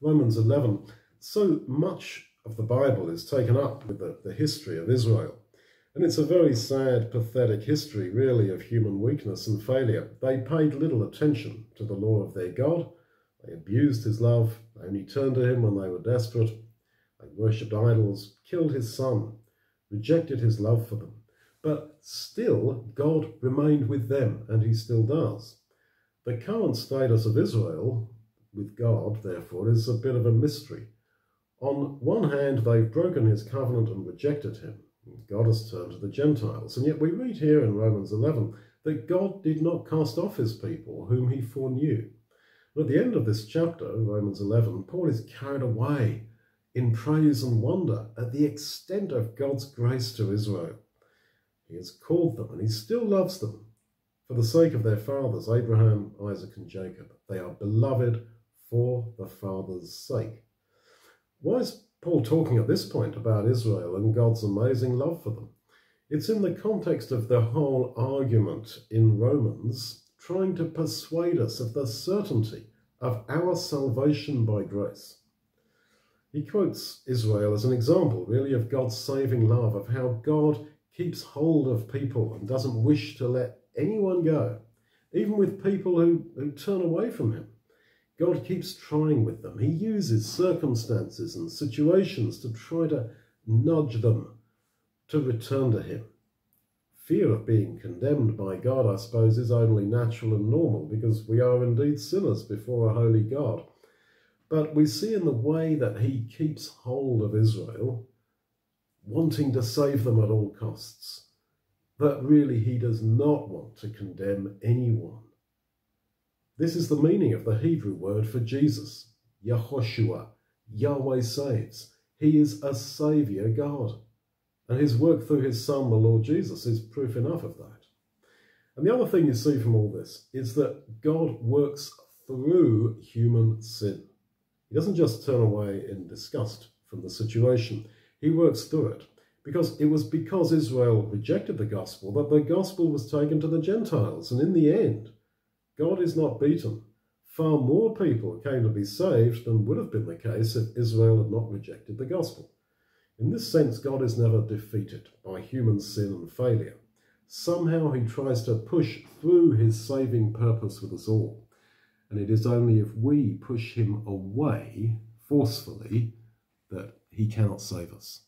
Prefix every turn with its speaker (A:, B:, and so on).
A: Romans 11. So much of the Bible is taken up with the, the history of Israel. And it's a very sad, pathetic history, really, of human weakness and failure. They paid little attention to the law of their God. They abused his love. They only turned to him when they were desperate. They worshipped idols, killed his son, rejected his love for them. But still, God remained with them, and he still does. The current status of Israel with God, therefore, is a bit of a mystery. On one hand, they've broken his covenant and rejected him. God has turned to the Gentiles. And yet we read here in Romans 11 that God did not cast off his people whom he foreknew. And at the end of this chapter, Romans 11, Paul is carried away in praise and wonder at the extent of God's grace to Israel. He has called them and he still loves them for the sake of their fathers, Abraham, Isaac, and Jacob. They are beloved for the Father's sake. Why is Paul talking at this point about Israel and God's amazing love for them? It's in the context of the whole argument in Romans trying to persuade us of the certainty of our salvation by grace. He quotes Israel as an example, really, of God's saving love, of how God keeps hold of people and doesn't wish to let anyone go, even with people who, who turn away from him. God keeps trying with them. He uses circumstances and situations to try to nudge them to return to Him. Fear of being condemned by God, I suppose, is only natural and normal because we are indeed sinners before a holy God. But we see in the way that He keeps hold of Israel, wanting to save them at all costs, that really He does not want to condemn anyone. This is the meaning of the Hebrew word for Jesus, Yehoshua. Yahweh saves. He is a saviour God. And his work through his son, the Lord Jesus, is proof enough of that. And the other thing you see from all this is that God works through human sin. He doesn't just turn away in disgust from the situation. He works through it. Because it was because Israel rejected the gospel that the gospel was taken to the Gentiles. And in the end, God is not beaten. Far more people came to be saved than would have been the case if Israel had not rejected the gospel. In this sense, God is never defeated by human sin and failure. Somehow he tries to push through his saving purpose with us all. And it is only if we push him away forcefully that he cannot save us.